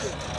对，